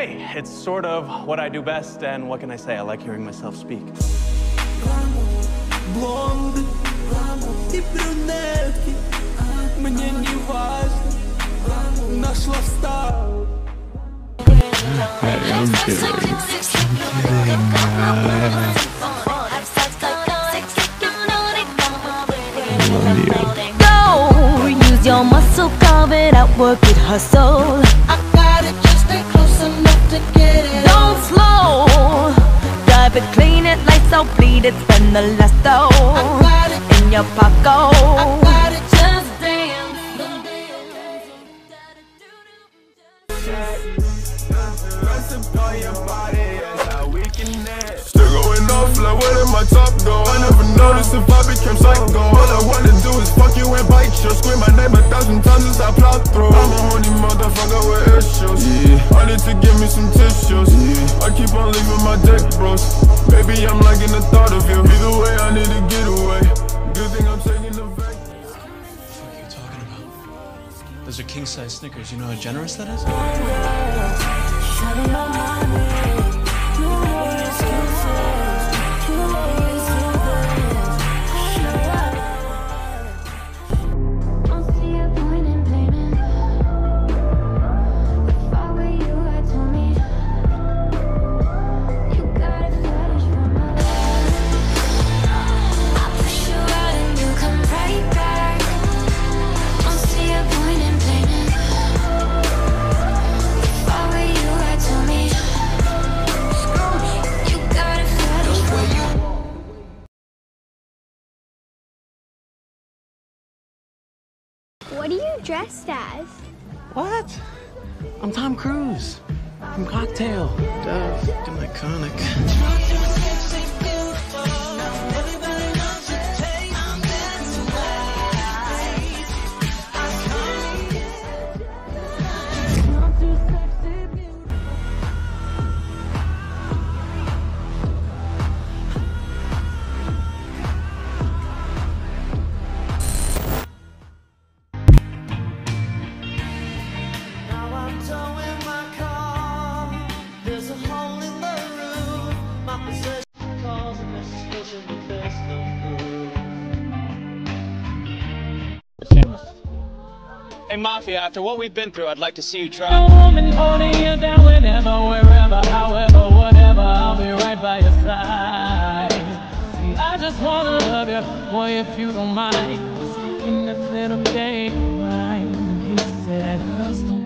hey, it's sort of what I do best, and what can I say? I like hearing myself speak. Блонды и брюнетки Мне не важно Наш лайфстайл Go, use your muscle, carve it out, work it, hustle. Don't slow, drive it, clean it, lights out, bleed it, spend the last dough got it. in your pocket. got it, just like where did my top go? I never noticed if I became psycho All I wanna do is fuck you and bite you Scream my name a thousand times as I plot through I'm a horny motherfucker with issues yeah. I need to give me some tissues yeah. I keep on leaving my dick bros Baby I'm liking the thought of you Either way I need to get away Good thing I'm taking the vac What are you talking about? Those are king-size Snickers. You know how generous that is? What are you dressed as? What? I'm Tom Cruise from Cocktail. Duh, fucking iconic. Hey, Mafia, after what we've been through, I'd like to see you try. you down whenever, wherever, however, whatever. I'll be right by your side. See, I just wanna love you, boy, if you don't mind. Singing this little game. He said,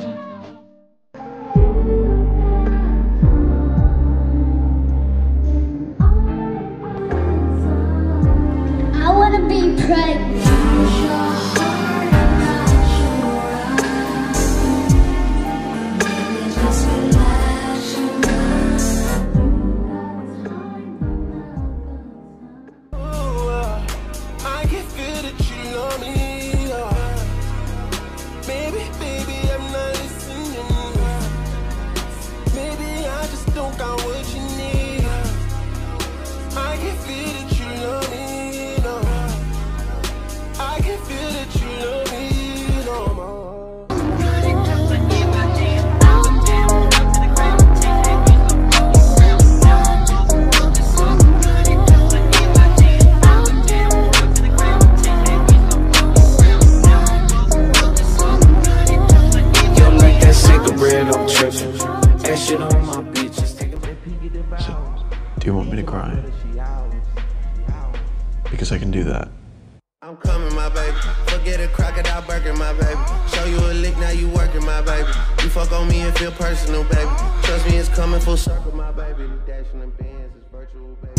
want me to cry? Because I can do that. I'm coming, my baby. Forget a crocodile burger, my baby. Show you a lick, now you working, my baby. You fuck on me and feel personal, baby. Trust me, it's coming full circle, my baby. The dash in the bands is virtual, baby.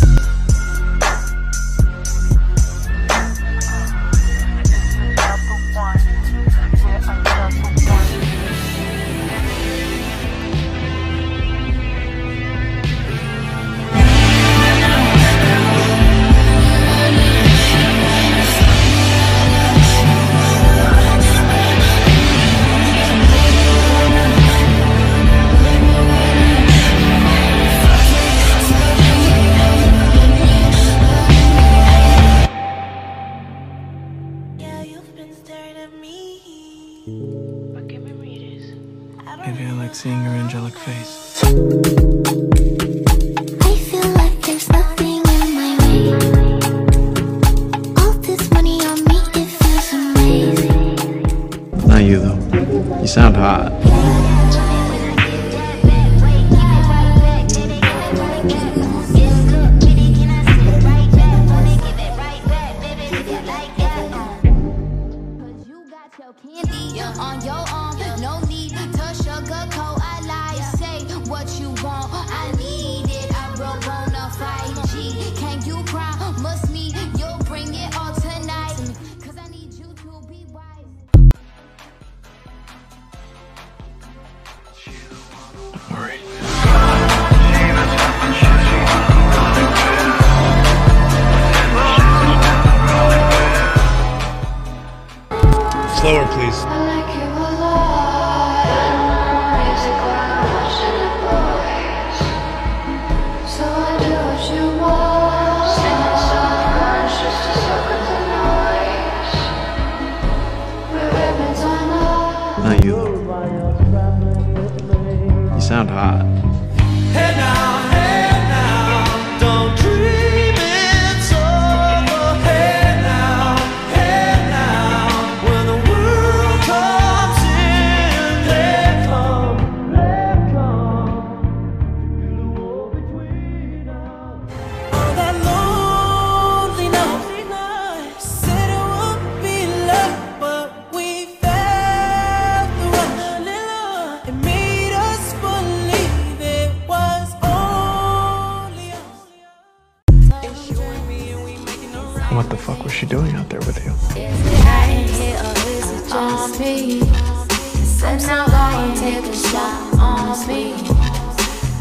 Feels amazing. Not you though. You sound hot. Slower, please.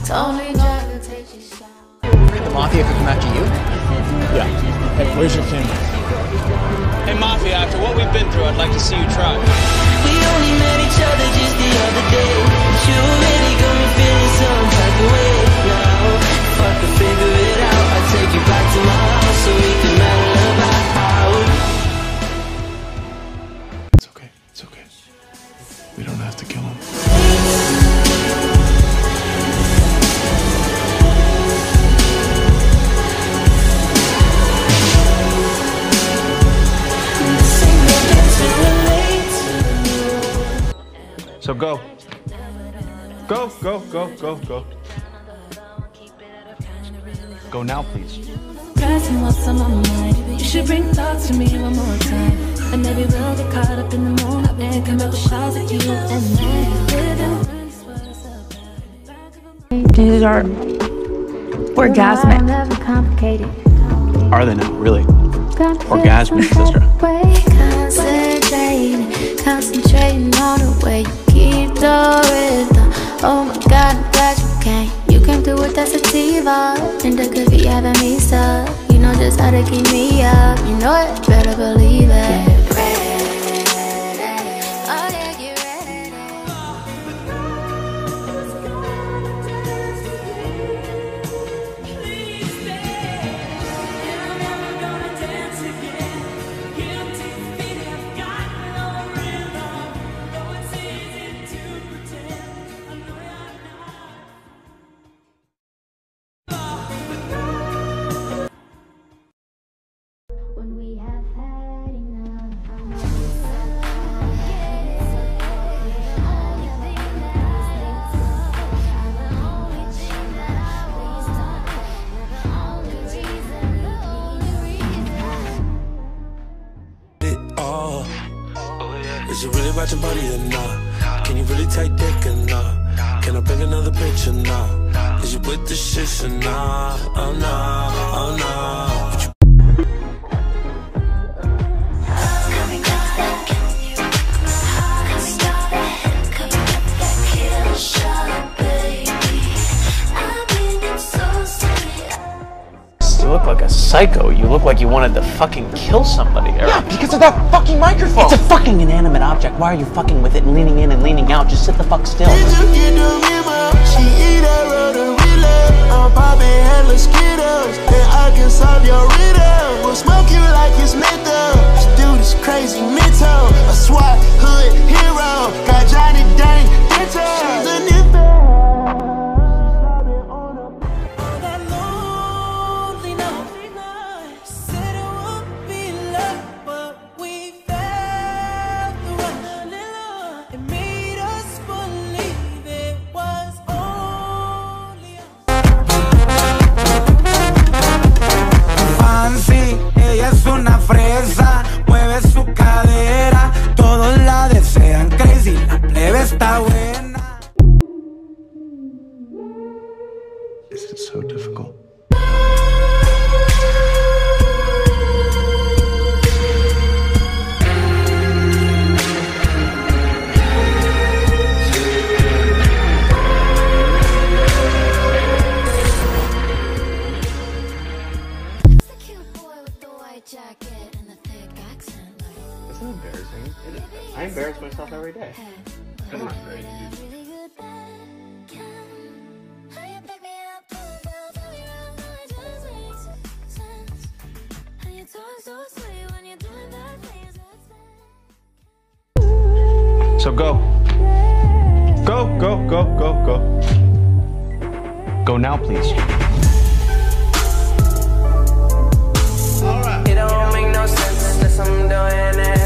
The mafia could come after you? Yeah. Hey, where's your camera? Hey, Mafia, after what we've been through, I'd like to see you try. We only met each other just the other day. But you already got me feeling some type of way now. If I could figure Go, go, go, go, go. Go now, please. Pressing what's on my mind. You should bring thoughts to me one more time. And maybe we'll get caught up in the moment and come up with shots at you and me. These are orgasmic. Never complicated. Are they not Really? Orgasmic, sister. Concentrating, concentrating on the way you keep the rhythm. Oh my god, I'm glad you came. You came through with that sativa. Be having me stuck. You know just how to keep me up. You know it, better believe it. Money or not? Can you really take dick or not? Can I bring another picture now? Is you with the shits or not? Oh no, oh no. Like a psycho. You look like you wanted to fucking kill somebody, Eric. Yeah, because of that fucking microphone. It's a fucking inanimate object. Why are you fucking with it and leaning in and leaning out? Just sit the fuck still. She eat that rotary I'm popping hella Skittles And I can solve your riddle We'll smoke you like it's menthol This dude is crazy mental A SWAT hood hero Got Johnny Dang So go. Go, go, go, go, go. Go now, please. It don't make no sense unless I'm doing it.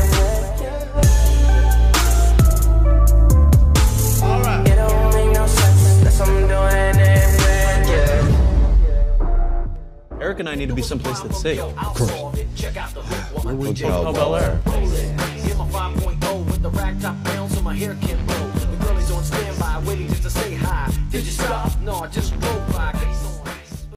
It don't make no sense unless I'm doing it. Eric and I need to be someplace that's safe. Of course. Hotel Oh, Bel Air. My 5.0 with the rack top down so my hair can blow. The girl is on standby, waiting just to say hi. Did you stop? No, I just rolled by.